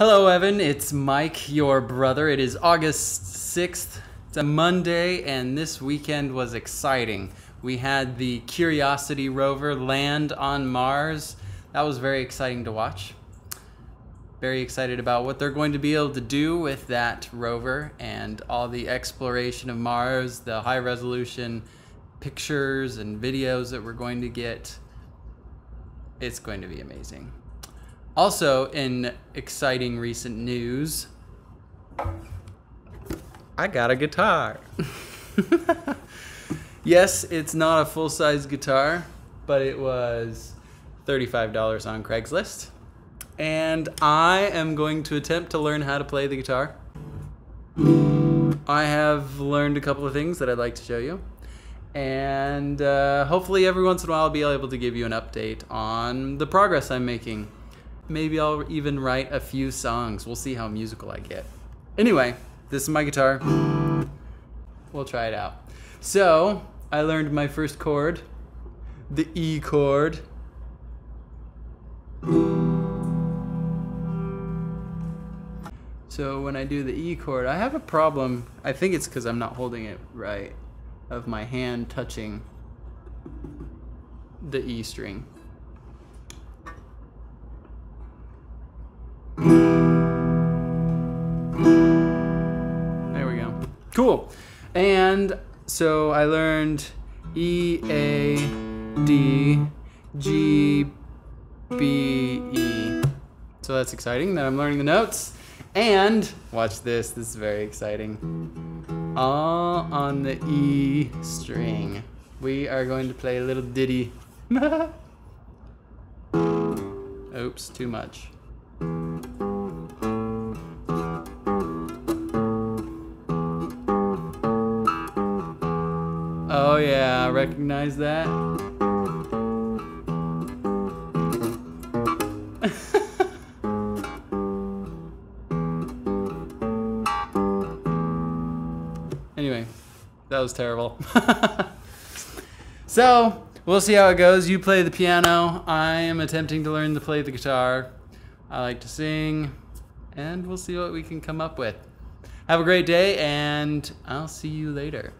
Hello, Evan. It's Mike, your brother. It is August 6th. It's a Monday, and this weekend was exciting. We had the Curiosity rover land on Mars. That was very exciting to watch. Very excited about what they're going to be able to do with that rover and all the exploration of Mars, the high resolution pictures and videos that we're going to get. It's going to be amazing. Also, in exciting recent news, I got a guitar. yes, it's not a full size guitar, but it was $35 on Craigslist. And I am going to attempt to learn how to play the guitar. I have learned a couple of things that I'd like to show you. And uh, hopefully, every once in a while, I'll be able to give you an update on the progress I'm making maybe I'll even write a few songs. We'll see how musical I get. Anyway, this is my guitar. We'll try it out. So, I learned my first chord, the E chord. So when I do the E chord, I have a problem. I think it's because I'm not holding it right, of my hand touching the E string. Cool. And so I learned E, A, D, G, B, E. So that's exciting that I'm learning the notes. And watch this, this is very exciting. All on the E string. We are going to play a little ditty. Oops, too much. Oh yeah, recognize that? anyway, that was terrible. so, we'll see how it goes. You play the piano. I am attempting to learn to play the guitar. I like to sing. And we'll see what we can come up with. Have a great day, and I'll see you later.